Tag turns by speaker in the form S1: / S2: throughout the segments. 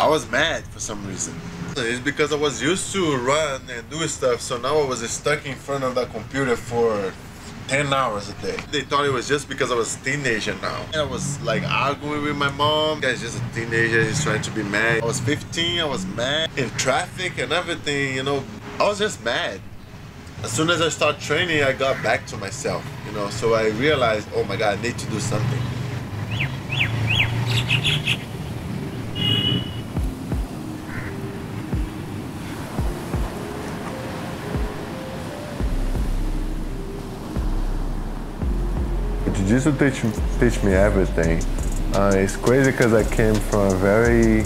S1: I was mad for some reason. It's because I was used to run and do stuff, so now I was stuck in front of the computer for 10 hours a day. They thought it was just because I was a teenager now. And I was like arguing with my mom. Guy's just a teenager, he's trying to be mad. I was 15, I was mad in traffic and everything, you know. I was just mad. As soon as I start training, I got back to myself, you know. So I realized, oh my God, I need to do something.
S2: Jiu-Jitsu teach, teach me everything. Uh, it's crazy because I came from a very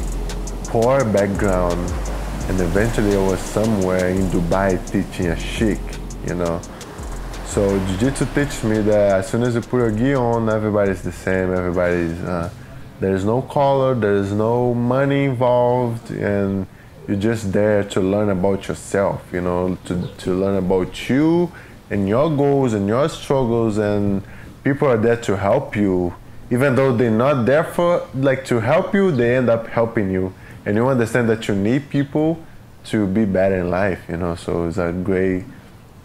S2: poor background and eventually I was somewhere in Dubai teaching a sheikh, you know. So Jiu-Jitsu teaches me that as soon as you put a gi on, everybody's the same, everybody's, uh, there's no color, there's no money involved, and you're just there to learn about yourself, you know, to, to learn about you and your goals and your struggles and people are there to help you. Even though they're not there for like to help you they end up helping you. And you understand that you need people to be better in life you know? So it's a great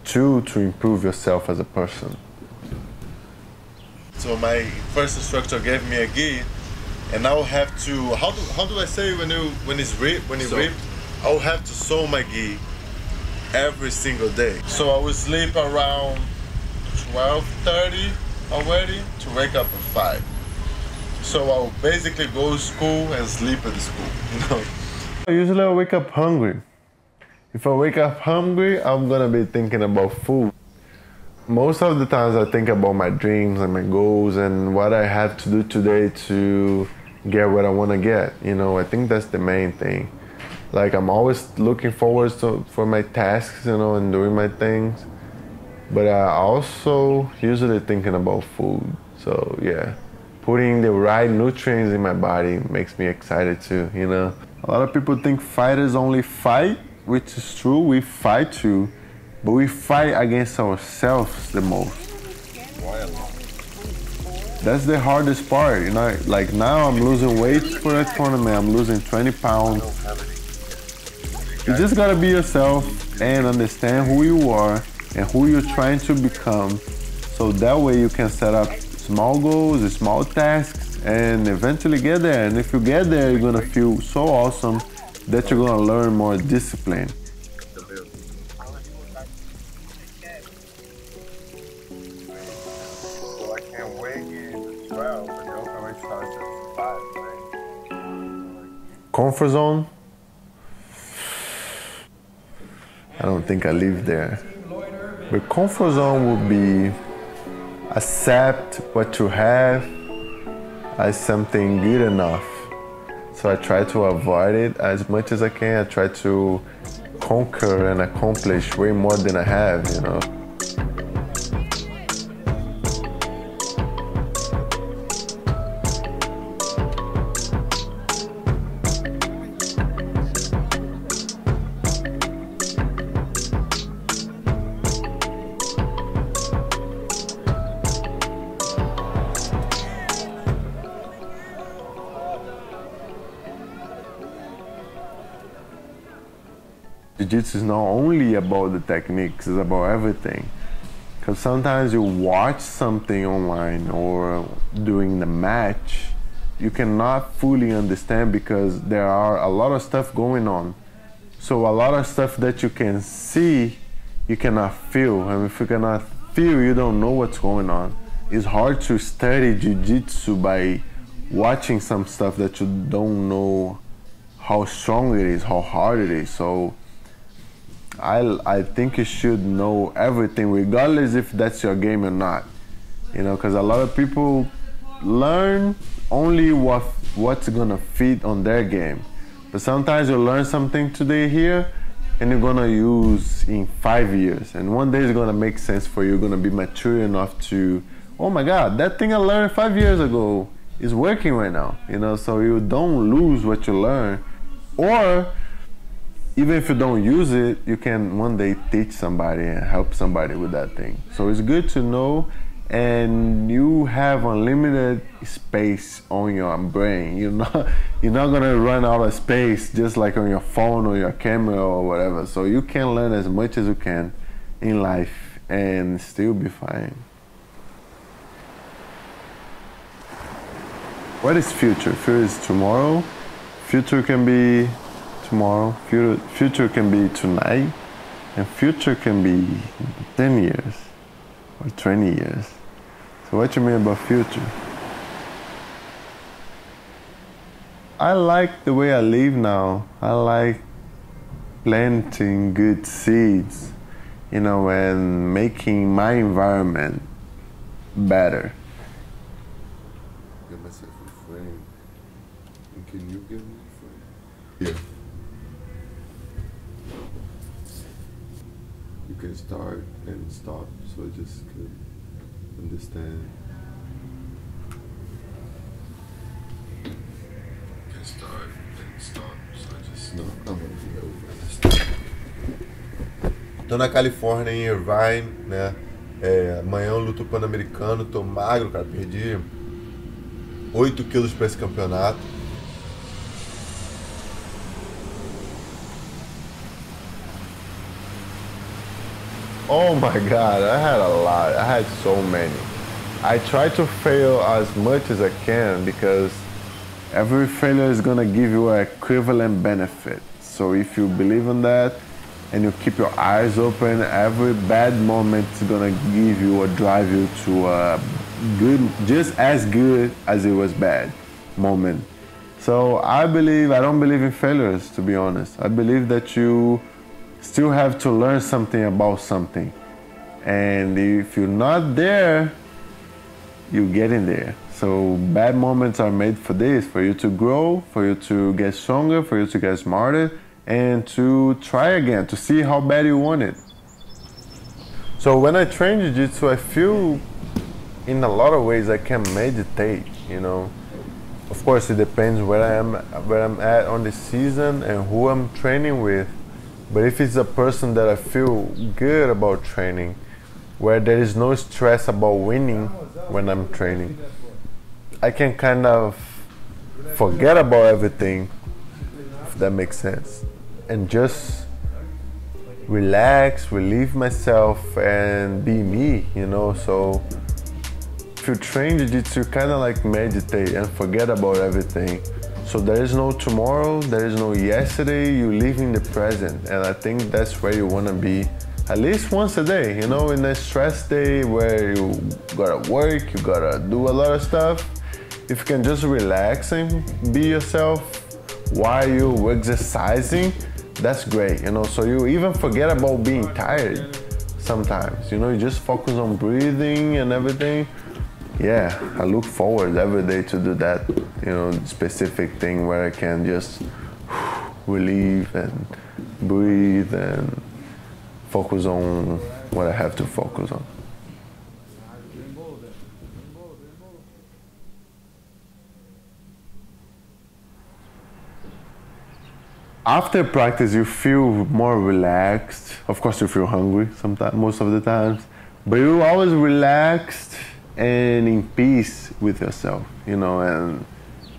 S2: tool to improve yourself as a person.
S1: So my first instructor gave me a gi and I'll have to how do how do I say when you when it's ripped when it so, ripped? I'll have to sew my gi every single day. So I will sleep around 12:30 already to wake up at five. So I'll basically go to school and sleep at school, you know.
S2: Usually I wake up hungry. If I wake up hungry, I'm gonna be thinking about food. Most of the times I think about my dreams and my goals and what I have to do today to get what I wanna get. You know, I think that's the main thing. Like I'm always looking forward to, for my tasks, you know, and doing my things but I also usually thinking about food. So yeah, putting the right nutrients in my body makes me excited too. You know, a lot of people think fighters only fight, which is true. We fight too, but we fight against ourselves the most. That's the hardest part, you know. Like now, I'm losing weight for a tournament. I'm losing 20 pounds. You just gotta be yourself and understand who you are and who you're trying to become. So that way you can set up small goals, small tasks, and eventually get there. And if you get there, you're gonna feel so awesome that you're gonna learn more discipline. Comfort zone? I don't think I live there. The comfort zone would be accept what you have as something good enough. So I try to avoid it as much as I can. I try to conquer and accomplish way more than I have, you know. Jiu-Jitsu is not only about the techniques, it's about everything. Because sometimes you watch something online or during the match, you cannot fully understand because there are a lot of stuff going on. So a lot of stuff that you can see, you cannot feel. And if you cannot feel, you don't know what's going on. It's hard to study jiu-jitsu by watching some stuff that you don't know how strong it is, how hard it is. So I, I think you should know everything, regardless if that's your game or not. You know, because a lot of people learn only what what's gonna fit on their game. But sometimes you learn something today here, and you're gonna use in five years, and one day it's gonna make sense for you. You're gonna be mature enough to, oh my God, that thing I learned five years ago is working right now. You know, so you don't lose what you learn, or even if you don't use it, you can one day teach somebody and help somebody with that thing. So it's good to know and you have unlimited space on your brain. You're not you're not gonna run out of space just like on your phone or your camera or whatever. So you can learn as much as you can in life and still be fine. What is future? Future is tomorrow. Future can be tomorrow. Future, future can be tonight. And future can be 10 years or 20 years. So what you mean about future? I like the way I live now. I like planting good seeds, you know, and making my environment better.
S3: Get myself a frame. And can you give me a frame? Yeah. Can start and stop, so I just could understand. Can start and stop, so I just no, I'm gonna be over.
S1: Tô na Califórnia, em Irvine, né? É, amanhã eu luto pan-americano, tô magro, cara, perdi 8 quilos pra esse campeonato.
S2: Oh my god, I had a lot. I had so many. I try to fail as much as I can because every failure is gonna give you an equivalent benefit. So if you believe in that and you keep your eyes open, every bad moment is gonna give you or drive you to a good, just as good as it was bad moment. So I believe, I don't believe in failures to be honest. I believe that you still have to learn something about something. And if you're not there, you get in there. So bad moments are made for this, for you to grow, for you to get stronger, for you to get smarter, and to try again, to see how bad you want it. So when I train Jiu-Jitsu, I feel in a lot of ways I can meditate, you know. Of course, it depends where I am, where I'm at on the season and who I'm training with. But if it's a person that I feel good about training, where there is no stress about winning when I'm training, I can kind of forget about everything, if that makes sense, and just relax, relieve myself, and be me, you know. So if you train jiu-jitsu, kind of like meditate and forget about everything. So there is no tomorrow, there is no yesterday, you live in the present. And I think that's where you wanna be at least once a day, you know, in a stress day where you gotta work, you gotta do a lot of stuff. If you can just relax and be yourself while you exercising, that's great, you know. So you even forget about being tired sometimes, you know, you just focus on breathing and everything yeah, I look forward every day to do that, you know, specific thing where I can just relieve and breathe and focus on what I have to focus on. After practice, you feel more relaxed. Of course, you feel hungry sometimes, most of the times, but you're always relaxed and in peace with yourself, you know, and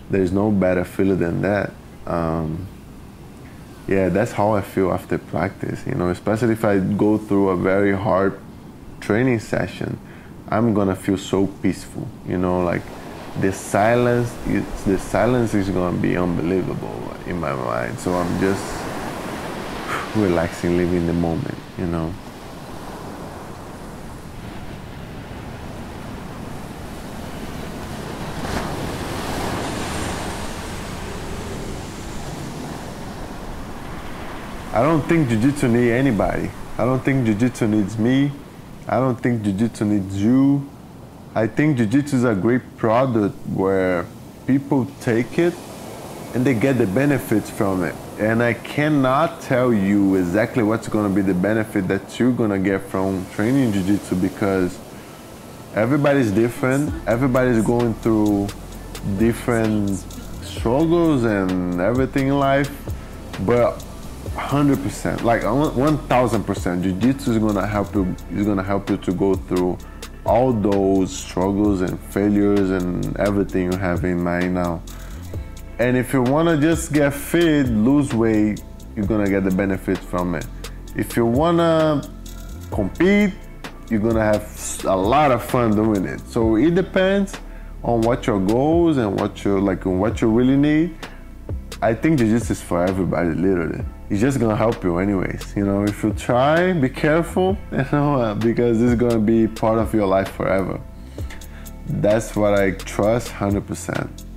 S2: there's no better feeling than that. Um, yeah, that's how I feel after practice, you know, especially if I go through a very hard training session, I'm gonna feel so peaceful, you know, like the silence, the silence is gonna be unbelievable in my mind. So I'm just relaxing, living the moment, you know. I don't think Jiu-Jitsu needs anybody. I don't think Jiu-Jitsu needs me. I don't think Jiu-Jitsu needs you. I think Jiu-Jitsu is a great product where people take it and they get the benefits from it. And I cannot tell you exactly what's going to be the benefit that you're going to get from training Jiu-Jitsu because everybody's different. Everybody's going through different struggles and everything in life. But hundred percent, like one thousand percent, jiu-jitsu is gonna help you. Is gonna help you to go through all those struggles and failures and everything you have in mind now. And if you wanna just get fit, lose weight, you're gonna get the benefits from it. If you wanna compete, you're gonna have a lot of fun doing it. So it depends on what your goals and what you like what you really need. I think jiu-jitsu is for everybody, literally. It's just gonna help you anyways. You know, if you try, be careful, you know, uh, because it's gonna be part of your life forever. That's what I trust 100%.